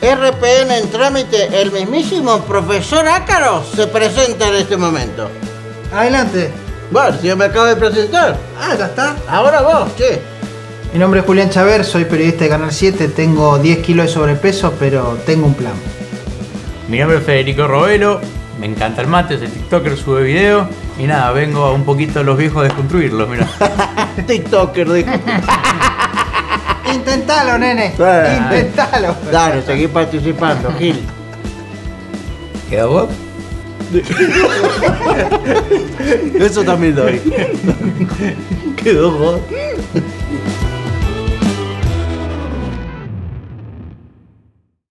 RPN en trámite, el mismísimo profesor Ácaro se presenta en este momento. Adelante. Bueno, si yo me acabo de presentar. Ah, ya está. Ahora vos, che. Mi nombre es Julián Chaver, soy periodista de Canal 7, tengo 10 kilos de sobrepeso, pero tengo un plan. Mi nombre es Federico Robelo, me encanta el mate, soy TikToker, sube video y nada, vengo a un poquito a los viejos a desconstruirlos, mira. TikToker, dijo. Intentalo, nene. Ah. Intentalo. Dale, seguí participando, Gil. ¿Quedó vos? Eso también doy. Quedó vos.